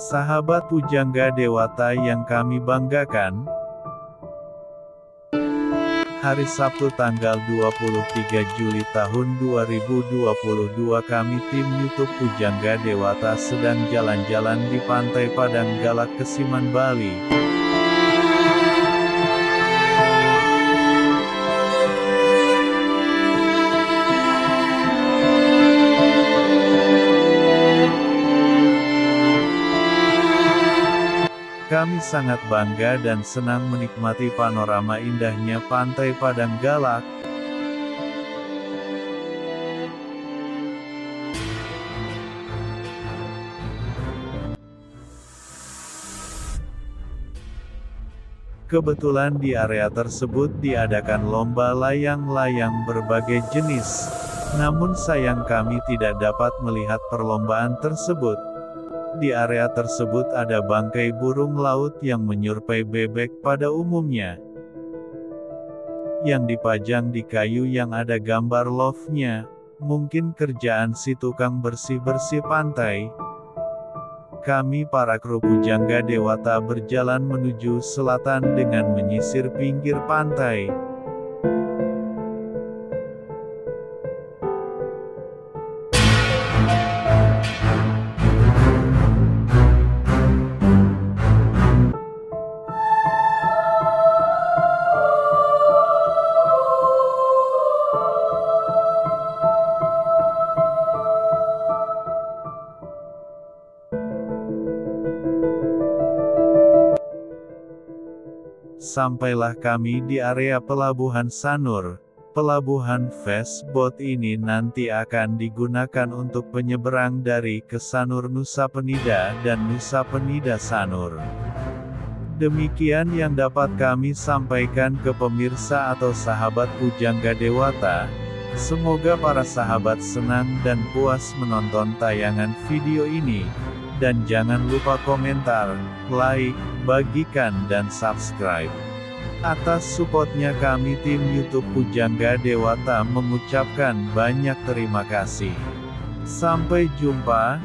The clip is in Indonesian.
Sahabat pujangga dewata yang kami banggakan, Hari Sabtu tanggal 23 Juli tahun 2022 kami tim YouTube Pujangga Dewata sedang jalan-jalan di Pantai Padang Galak Kesiman Bali. Kami sangat bangga dan senang menikmati panorama indahnya Pantai Padang Galak. Kebetulan di area tersebut diadakan lomba layang-layang berbagai jenis. Namun sayang kami tidak dapat melihat perlombaan tersebut. Di area tersebut ada bangkai burung laut yang menyerupai bebek pada umumnya. Yang dipajang di kayu yang ada gambar love-nya, mungkin kerjaan si tukang bersih-bersih pantai. Kami para kru pujangga dewata berjalan menuju selatan dengan menyisir pinggir pantai. Sampailah kami di area Pelabuhan Sanur. Pelabuhan Boat ini nanti akan digunakan untuk penyeberang dari ke Sanur Nusa Penida dan Nusa Penida Sanur. Demikian yang dapat kami sampaikan ke pemirsa atau sahabat Pujangga Dewata. Semoga para sahabat senang dan puas menonton tayangan video ini. Dan jangan lupa komentar, like, bagikan dan subscribe. Atas supportnya kami tim YouTube Pujangga Dewata mengucapkan banyak terima kasih. Sampai jumpa.